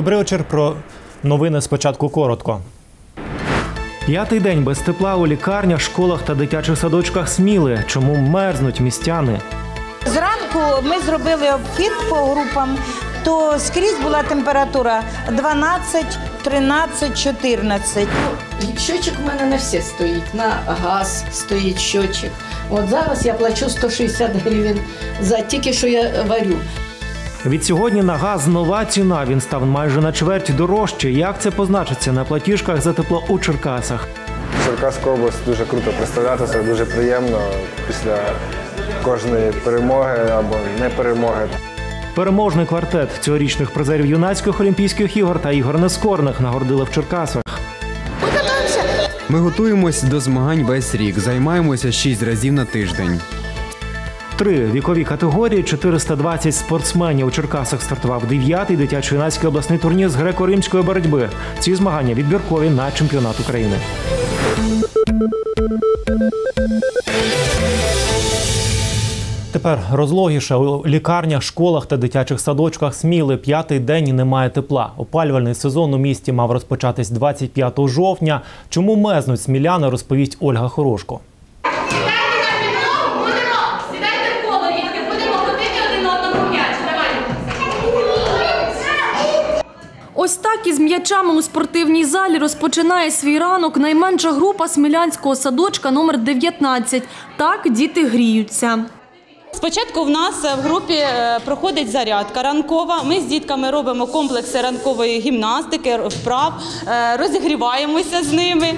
Добрий вечір. Про новини спочатку коротко. П'ятий день без тепла у лікарнях, школах та дитячих садочках Сміли. Чому мерзнуть містяни? Зранку ми зробили обхід по групам, то скрізь була температура 12, 13, 14. Щочик у мене на все стоїть. На газ стоїть щочик. От зараз я плачу 160 гривень за тільки що я варю. Від сьогодні на газ нова ціна. Він став майже на чверть дорожче. Як це позначиться на платіжках за тепло у Черкасах? Черкаська область дуже круто представлятися, дуже приємно після кожної перемоги або неперемоги. Переможний квартет цьогорічних призерів юнацьких олімпійських ігор та ігор нескорених нагородили в Черкасах. Ми готуємось до змагань весь рік, займаємося 6 разів на тиждень. Три вікові категорії 420 спортсменів у Черкасах стартував дев'ятий дитячо-юнацький обласний турнір з греко-римської боротьби. Ці змагання відбіркові на чемпіонат України. Тепер розлогіше у лікарнях, школах та дитячих садочках Сміли п'ятий день і немає тепла. Опалювальний сезон у місті мав розпочатись 25 жовтня. Чому мерзнуть сміляни, розповість Ольга Хорошко. Ось так із м'ячами у спортивній залі розпочинає свій ранок найменша група смілянського садочка номер 19. Так діти гріються. Спочатку в нас в групі е, проходить зарядка ранкова. Ми з дітками робимо комплекси ранкової гімнастики, вправ, е, розігріваємося з ними.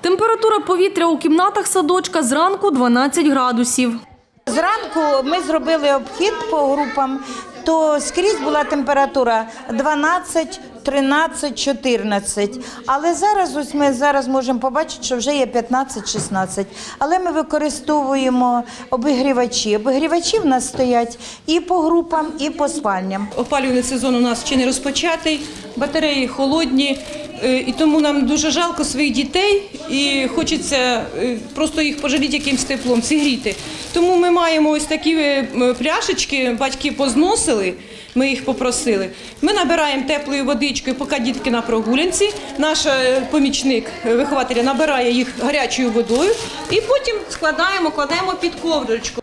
Температура повітря у кімнатах садочка зранку 12 градусів. Зранку ми зробили обхід по групам, то скрізь була температура 12, 13, 14. Але зараз ось ми зараз можемо побачити, що вже є 15-16. Але ми використовуємо обігрівачі. Обігрівачі в нас стоять і по групам, і по спальням. Опалювальний сезон у нас ще не розпочатий, батареї холодні, і тому нам дуже жалко своїх дітей і хочеться е, просто їх пожаліти якимсь теплом, зігріти. Тому ми маємо ось такі е, пляшечки, батьки позносили, ми їх попросили. Ми набираємо теплою водичкою, поки дітки на прогулянці. Наш е, помічник е, вихователя набирає їх гарячою водою і потім складаємо, кладемо під ковдрочку.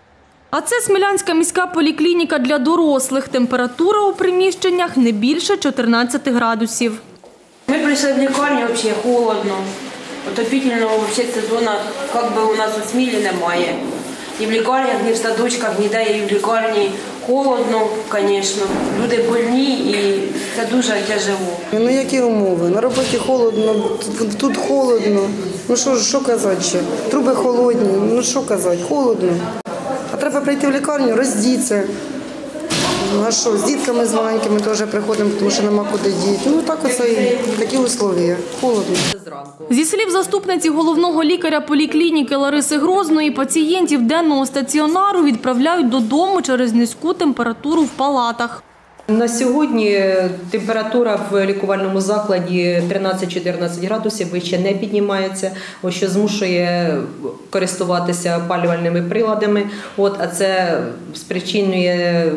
А це Смілянська міська поліклініка для дорослих. Температура у приміщеннях не більше 14 градусів. Мы пришли в лікарню, вообще холодно. Отопительного вообще сезона как бы у нас у Смілі немає. Ні в лікарнях, ні в садочках, ніде і в лікарні холодно, звісно. Люди больні і це дуже тяжело. Ну які умови? На роботі холодно, тут- холодно. Ну що, що казати ще? Труби холодні, ну що казати, холодно. А треба прийти в лікарню, роздіться. Ну а що, з дітками з маленькими теж приходимо, тому що нема куди діти. Ну так оце і такі условия. Холодно. Зі слів заступниці головного лікаря поліклініки Лариси Грозної, пацієнтів денного стаціонару відправляють додому через низьку температуру в палатах. На сьогодні температура в лікувальному закладі 13-14 градусів вище не піднімається, що змушує користуватися опалювальними приладами. От, а це спричинює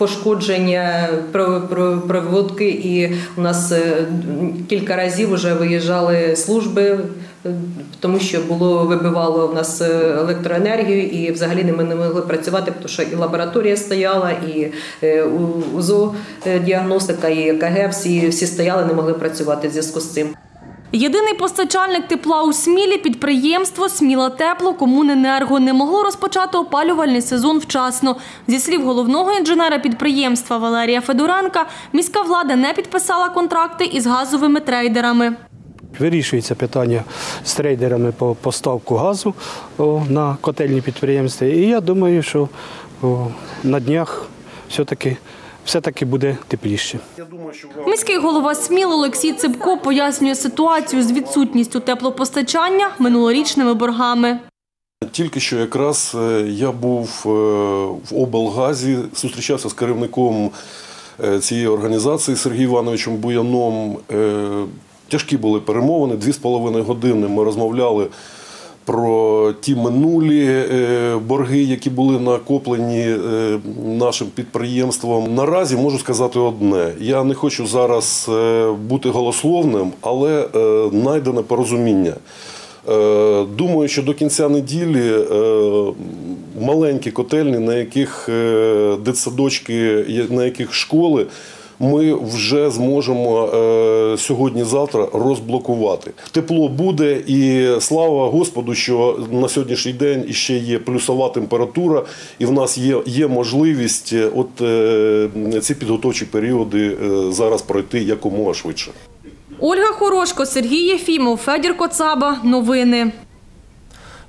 пошкодження про- про- проводки, і у нас е, кілька разів вже виїжджали служби, е, тому що було вибивало в нас е, електроенергію, і взагалі ми не могли працювати, тому що і лабораторія стояла, і УЗО діагностика, і ЕКГ, всі, всі стояли, не могли працювати в зв'язку з цим. Єдиний постачальник тепла у Смілі – підприємство «Сміла Тепло» Комуненерго не могло розпочати опалювальний сезон вчасно. Зі слів головного інженера підприємства Валерія Федоренка, міська влада не підписала контракти із газовими трейдерами. Вирішується питання з трейдерами по поставку газу на котельні підприємства. І я думаю, що на днях все-таки все-таки буде тепліше. Міський голова Сміл Олексій Цибко пояснює ситуацію з відсутністю теплопостачання минулорічними боргами. Тільки що якраз е, я був е, в облгазі, зустрічався з керівником е, цієї організації Сергієм Івановичем Буяном. Тяжкі були перемовини, дві з половиною години ми розмовляли про ті минулі е, борги, які були накоплені е, нашим підприємством. Наразі можу сказати одне: я не хочу зараз е, бути голословним, але знайдене порозуміння. Думаю, що до кінця неділі маленькі котельні, на яких дитсадочки, на яких школи, ми вже зможемо е, сьогодні-завтра розблокувати. Тепло буде, і слава Господу, що на сьогоднішній день іще є плюсова температура, і в нас є, є можливість е, от е, ці підготовчі періоди зараз пройти якомога швидше. Ольга Хорошко, Сергій Єфімов, Федір Коцаба. Новини.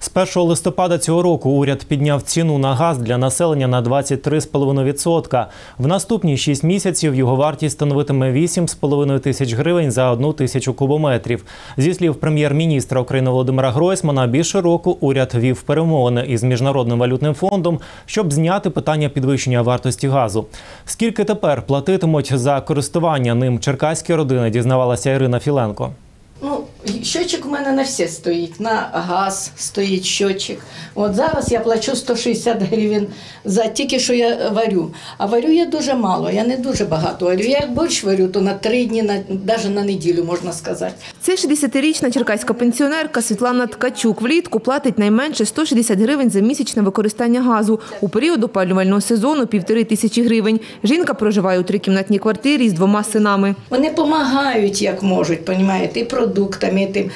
З 1 листопада цього року уряд підняв ціну на газ для населення на 23,5%. В наступні 6 місяців його вартість становитиме 8,5 тисяч гривень за одну тисячу кубометрів. Зі слів прем'єр-міністра України Володимира Гройсмана, більше року уряд вів перемовини із міжнародним валютним фондом, щоб зняти питання підвищення вартості газу. Скільки тепер платитимуть за користування ним черкаські родини, дізнавалася Ірина Філенко. Ну, щочик у мене на все стоїть. На газ стоїть щочик. От зараз я плачу 160 гривень за тільки що я варю. А варю я дуже мало, я не дуже багато варю. Я як борщ варю, то на три дні, на, навіть на неділю можна сказати. Це 60-річна черкаська пенсіонерка Світлана Ткачук влітку платить найменше 160 гривень за місячне використання газу. У період опалювального сезону – півтори тисячі гривень. Жінка проживає у трикімнатній квартирі з двома синами. Вони допомагають як можуть, понімаєте, і продуктами, тим.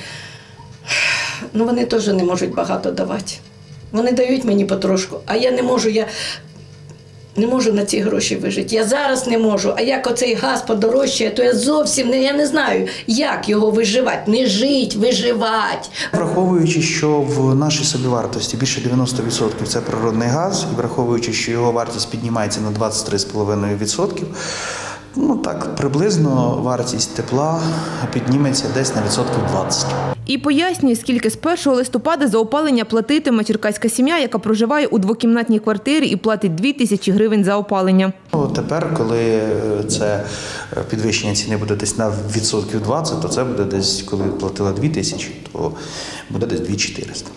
Ну вони теж не можуть багато давати. Вони дають мені потрошку, а я не можу, я не можу на ці гроші вижити. Я зараз не можу. А як оцей газ подорожчає, то я зовсім не, я не знаю, як його виживати. Не жить, виживати. Враховуючи, що в нашій собівартості більше 90% це природний газ, і враховуючи, що його вартість піднімається на 23,5%, ну так приблизно вартість тепла підніметься десь на відсотків 20. І пояснює, скільки з 1 листопада за опалення платитиме черкаська сім'я, яка проживає у двокімнатній квартирі і платить 2 тисячі гривень за опалення. Ну, Тепер, коли е, це е, підвищення ціни буде десь на відсотків 20, то це буде десь, коли платила 2 тисячі, то буде десь 2400.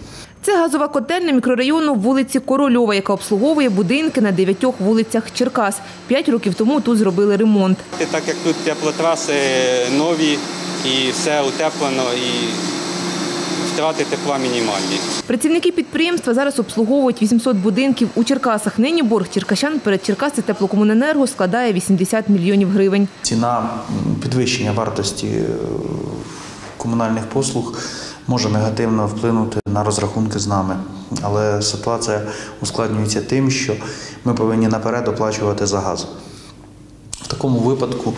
Це газова котельня мікрорайону вулиці Корольова, яка обслуговує будинки на дев'ятьох вулицях Черкас. П'ять років тому тут зробили ремонт. Так як тут теплотраси нові і все утеплено, і втрати тепла мінімальні. Працівники підприємства зараз обслуговують 800 будинків у Черкасах. Нині борг черкащан перед Черкаси теплокомуненерго складає 80 мільйонів гривень. Ціна підвищення вартості е, комунальних послуг може негативно вплинути на розрахунки з нами. Але ситуація ускладнюється тим, що ми повинні наперед оплачувати за газ. В такому випадку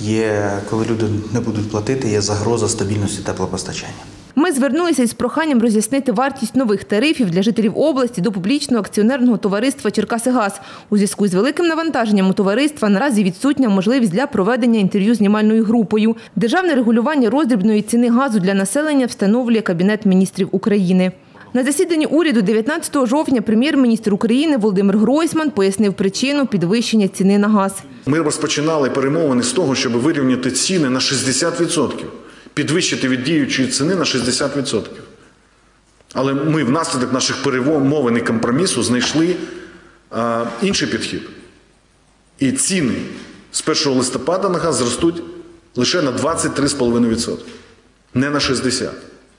є, коли люди не будуть платити, є загроза стабільності теплопостачання. Ми звернулися із проханням роз'яснити вартість нових тарифів для жителів області до публічного акціонерного товариства «Черкасигаз». У зв'язку з великим навантаженням у товариства наразі відсутня можливість для проведення інтерв'ю знімальною групою. Державне регулювання роздрібної ціни газу для населення встановлює Кабінет міністрів України. На засіданні уряду 19 жовтня прем'єр-міністр України Володимир Гройсман пояснив причину підвищення ціни на газ. Ми розпочинали перемовини з того, щоб вирівняти ціни на 60%, підвищити від діючої ціни на 60%. Але ми внаслідок наших перемовин і компромісу знайшли а, інший підхід. І ціни з 1 листопада на газ зростуть лише на 23,5%, не на 60%.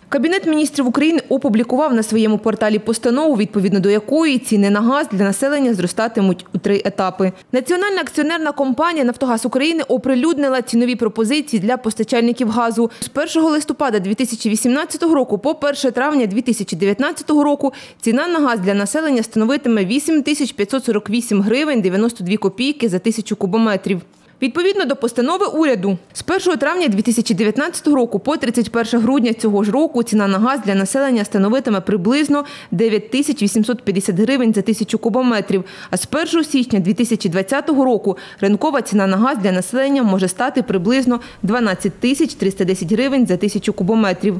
Кабінет міністрів України опублікував на своєму порталі постанову, відповідно до якої ціни на газ для населення зростатимуть у три етапи. Національна акціонерна компанія Нафтогаз України оприлюднила цінові пропозиції для постачальників газу з 1 листопада 2018 року по 1 травня 2019 року. Ціна на газ для населення становитиме 8 тисяч 548 гривень 92 копійки за тисячу кубометрів. Відповідно до постанови уряду, з 1 травня 2019 року по 31 грудня цього ж року ціна на газ для населення становитиме приблизно 9 тисяч 850 гривень за тисячу кубометрів. А з 1 січня 2020 року ринкова ціна на газ для населення може стати приблизно 12 тисяч 310 гривень за тисячу кубометрів.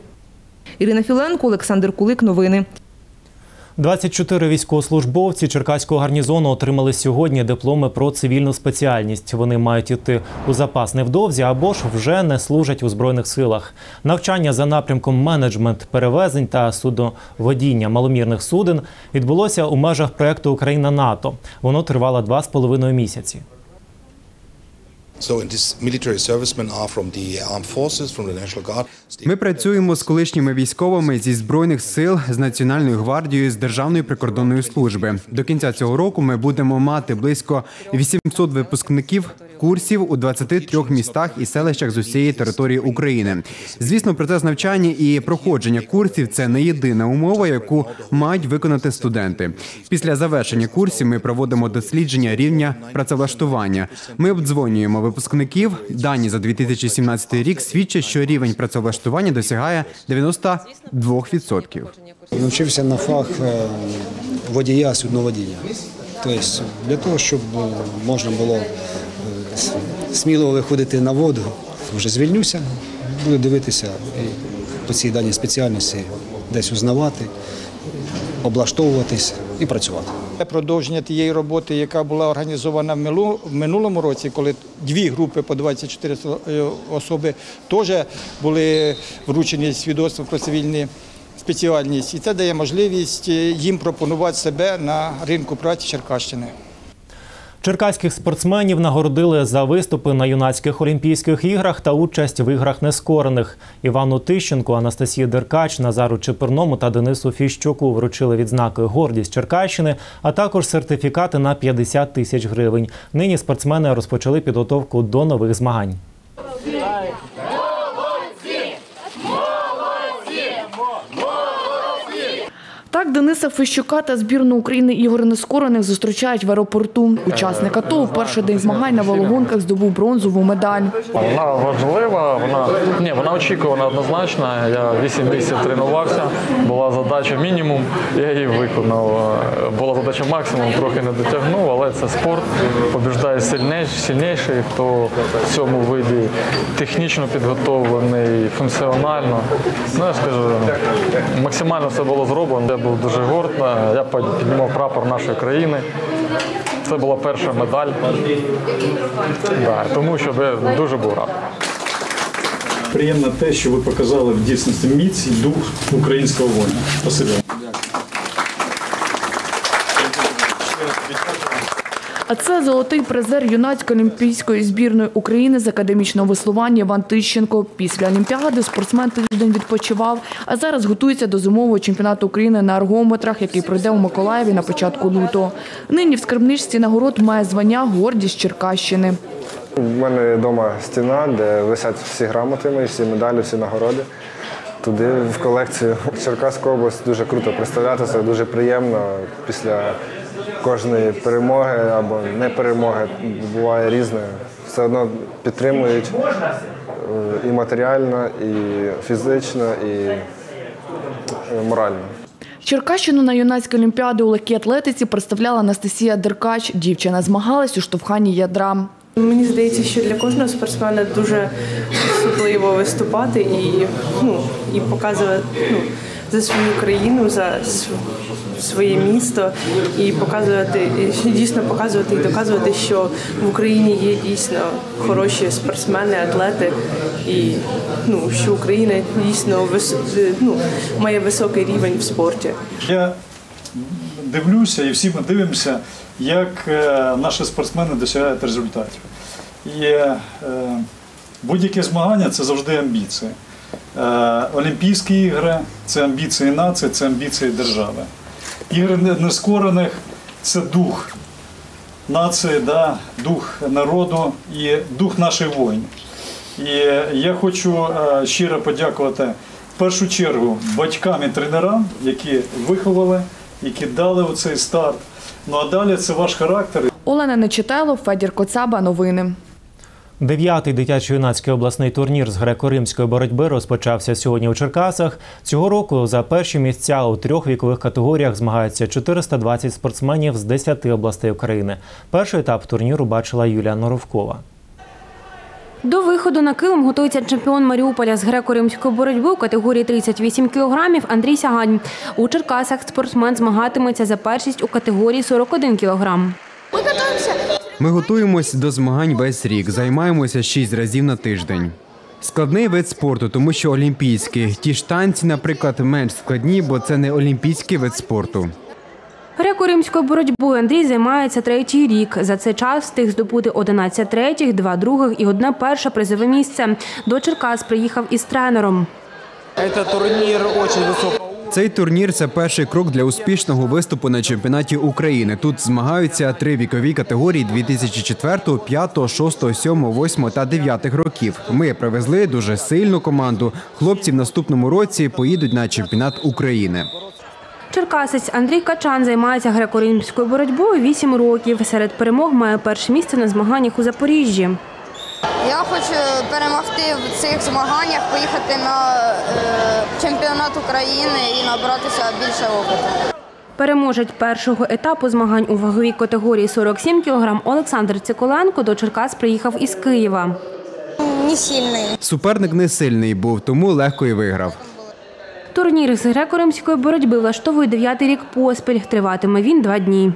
Ірина Філенко, Олександр Кулик. Новини. 24 військовослужбовці Черкаського гарнізону отримали сьогодні дипломи про цивільну спеціальність. Вони мають іти у запас невдовзі або ж вже не служать у збройних силах. Навчання за напрямком менеджмент перевезень та судоводіння маломірних суден відбулося у межах проекту Україна НАТО. Воно тривало два з половиною місяці. Ми працюємо з колишніми військовими зі збройних сил, з Національною гвардією, з Державної прикордонної служби. До кінця цього року ми будемо мати близько 800 випускників курсів у 23 містах і селищах з усієї території України. Звісно, процес навчання і проходження курсів це не єдина умова, яку мають виконати студенти. Після завершення курсів ми проводимо дослідження рівня працевлаштування. Ми обдзвонюємо випускників. Дані за 2017 рік свідчать, що рівень працевлаштування досягає 92%. Навчився на фах е, водія судноводіння. Тобто для того, щоб е, можна було сміло виходити на воду, вже звільнюся, буду дивитися по цій даній спеціальності десь узнавати, облаштовуватись і працювати. Це продовження тієї роботи, яка була організована в минулому році, коли дві групи по 24 е, особи теж були вручені свідоцтво про цивільну спеціальність. І це дає можливість е, їм пропонувати себе на ринку праці Черкащини. Черкаських спортсменів нагородили за виступи на юнацьких олімпійських іграх та участь в іграх нескорених. Івану Тищенку, Анастасії Деркач, Назару Чепурному та Денису Фіщуку вручили відзнаки Гордість Черкащини, а також сертифікати на 50 тисяч гривень. Нині спортсмени розпочали підготовку до нових змагань. Так Дениса Фещука та збірну України Ігор Нескорених зустрічають в аеропорту. Учасник АТО у перший день змагань на велогонках здобув бронзову медаль. Вона важлива, вона ні, вона очікувана однозначно. Я 8 місяців тренувався. Була задача мінімум, я її виконав. Була задача максимум, трохи не дотягнув, але це спорт. Побіждає сильніший, сильніший, хто в цьому виді технічно підготовлений, функціонально. Ну, я скажу, максимально все було зроблено. Був дуже гордо. Я піднімав прапор нашої країни. Це була перша медаль. Да, тому що дуже був рад. Приємно те, що ви показали в дійсності міць і дух українського воїна. Спасибі. А це золотий призер юнацької олімпійської збірної України з академічного веслування Іван Тищенко. Після Олімпіади спортсмен тиждень відпочивав, а зараз готується до зимового чемпіонату України на аргометрах, який пройде у Миколаєві на початку лютого. Нині в скарбничці нагород має звання Гордість Черкащини. У мене вдома стіна, де висять всі грамоти мої, всі медалі, всі нагороди. Туди в колекцію. Черкаська область дуже круто представляти, це дуже приємно після кожної перемоги або не перемоги. Буває різне. Все одно підтримують е, і матеріально, і фізично, і е, морально. Черкащину на юнацькій олімпіаді у легкій атлетиці представляла Анастасія Деркач. Дівчина змагалась у штовханні ядра. Мені здається, що для кожного спортсмена дуже особливо виступати і, ну, і показувати ну, за свою країну, за своє місто і показувати, дійсно показувати і доказувати, що в Україні є дійсно хороші спортсмени, атлети, і ну, що Україна дійсно вис, ну, має високий рівень в спорті. Я дивлюся і всі ми дивимося, як е, наші спортсмени досягають результатів. І е, будь-яке змагання це завжди амбіції. Е, Олімпійські ігри це амбіції нації, це амбіції держави. Ігри нескорених це дух нації, да, дух народу і дух наших воїнів. І я хочу е, щиро подякувати в першу чергу батькам і тренерам, які виховали, які дали оцей старт. Ну а далі це ваш характер. Олена Нечитайло, Федір Коцаба. Новини. Дев'ятий дитячо-юнацький обласний турнір з греко-римської боротьби розпочався сьогодні у Черкасах. Цього року за перші місця у трьох вікових категоріях змагаються 420 спортсменів з 10 областей України. Перший етап турніру бачила Юлія Норовкова. До виходу на килим готується чемпіон Маріуполя з греко-римської боротьби у категорії 38 кілограмів Андрій Сягань. У Черкасах спортсмен змагатиметься за першість у категорії 41 кілограм. Ми готуємось до змагань весь рік, займаємося шість разів на тиждень. Складний вид спорту, тому що олімпійський. Ті ж танці, наприклад, менш складні, бо це не олімпійський вид спорту. Греко-римською боротьбою Андрій займається третій рік. За цей час встиг здобути 11 третіх, два других і одне перше призове місце. До Черкас приїхав із тренером. Это турнир очень высокого Цей турнір це перший крок для успішного виступу на чемпіонаті України. Тут змагаються три вікові категорії 2004, 5, 6, 7, 8 та 9 років. Ми привезли дуже сильну команду. Хлопці в наступному році поїдуть на чемпіонат України. Черкасець Андрій Качан займається греко-римською боротьбою 8 років. Серед перемог має перше місце на змаганнях у Запоріжжі. Я хочу перемогти в цих змаганнях, поїхати на е, чемпіонат України і набратися більше опиту. Переможець першого етапу змагань у ваговій категорії 47 кг Олександр Циколенко до Черкас приїхав із Києва. Не сильний. Суперник не сильний був, тому легко і виграв. Турнір з греко-римської боротьби влаштовує дев'ятий рік поспіль. Триватиме він два дні.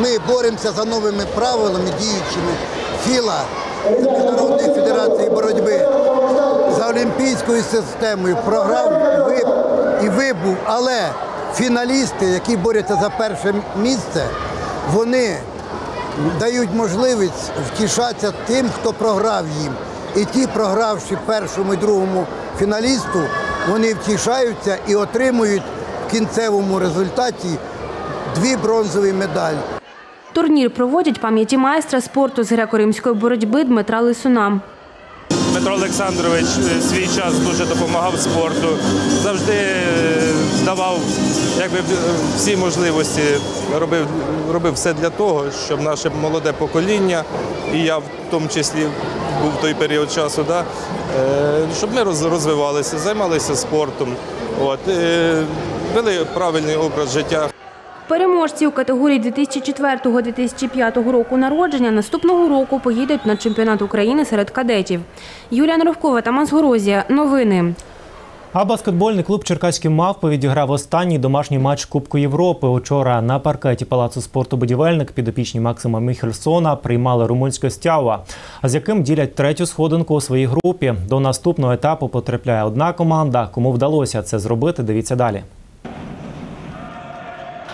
Ми боремося за новими правилами, діючими ФІЛА, Міжнародної федерації боротьби, за олімпійською системою. Програв і вибув, але фіналісти, які борються за перше місце, вони дають можливість втішатися тим, хто програв їм. І ті, програвши першому і другому фіналісту, вони втішаються і отримують в кінцевому результаті дві бронзові медалі. Турнір проводять пам'яті майстра спорту з греко-римської боротьби Дмитра Лисуна. Дмитро Олександрович е, свій час дуже допомагав спорту, завжди е, давав якби, е, всі можливості, робив, робив все для того, щоб наше молоде покоління, і я в тому числі був в той період часу, да, щоб ми розвивалися, займалися спортом, от, вели правильний образ життя. Переможці у категорії 2004-2005 року народження наступного року поїдуть на чемпіонат України серед кадетів. Юлія Норовкова, Тамас Горозія. Новини. А баскетбольний клуб Черкаські мавпи відіграв останній домашній матч Кубку Європи. Учора на паркеті Палацу спорту Будівельник підопічні Максима Міхельсона приймали румунське стява, з яким ділять третю сходинку у своїй групі. До наступного етапу потрапляє одна команда. Кому вдалося це зробити, дивіться далі.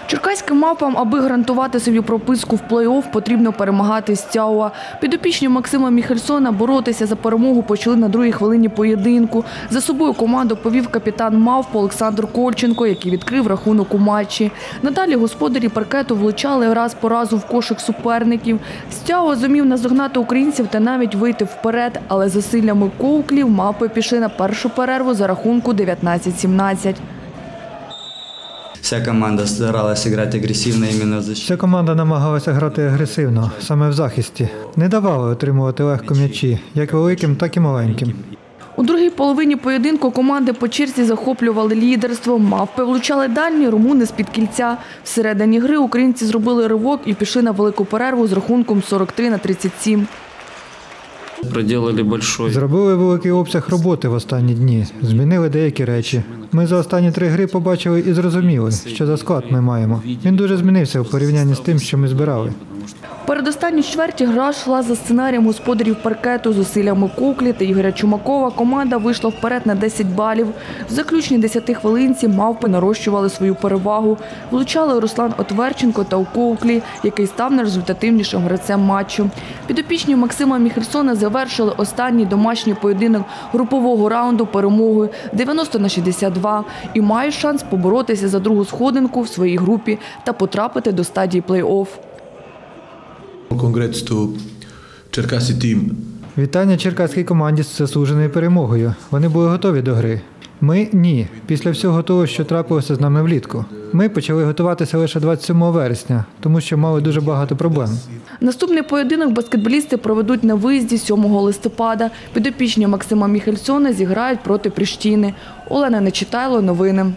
Черкаським мавпам, аби гарантувати собі прописку в плей-офф, потрібно перемагати Стяуа. Підопічні Максима Міхельсона боротися за перемогу почали на другій хвилині поєдинку. За собою команду повів капітан мавп Олександр Кольченко, який відкрив рахунок у матчі. Надалі господарі паркету влучали раз по разу в кошик суперників. Стяуа зумів наздогнати українців та навіть вийти вперед, але засиллями ковклів мавпи пішли на першу перерву за рахунку 19-17. Вся команда старалась играть агрессивно именно в защите. Вся команда намагалася грати агресивно, саме в захисті. Не давали отримувати легко м'ячі, як великим, так і маленьким. У другій половині поєдинку команди по черзі захоплювали лідерство. Мавпи влучали дальні, румуни з-під кільця. Всередині гри українці зробили ривок і пішли на велику перерву з рахунком 43 на 37. Проделали большой. Зробили великий обсяг роботи в останні дні, змінили деякі речі. Ми за останні три гри побачили і зрозуміли, що за склад ми маємо. Він дуже змінився у порівнянні з тим, що ми збирали. Передостанній чверті гра йшла за сценарієм господарів паркету з усиллями Куклі та Ігоря Чумакова. Команда вийшла вперед на 10 балів. В заключній 10 хвилинці мавпи нарощували свою перевагу. Влучали Руслан Отверченко та Куклі, який став найрезультативнішим гравцем матчу. Підопічні Максима Міхельсона завершили останній домашній поєдинок групового раунду перемогою 90 на 62 і мають шанс поборотися за другу сходинку в своїй групі та потрапити до стадії плей-офф. To Cherkasy team. Вітання черкаській команді з заслуженою перемогою. Вони були готові до гри. Ми ні. Після всього того, що трапилося з нами влітку. Ми почали готуватися лише 27 вересня, тому що мали дуже багато проблем. Наступний поєдинок баскетболісти проведуть на виїзді 7 листопада. Підопічні Максима Міхельсона зіграють проти Пріштіни. Олена Нечитайло, новини.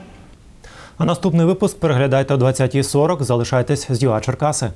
А наступний випуск переглядайте о 20.40. Залишайтесь з ЮА Черкаси.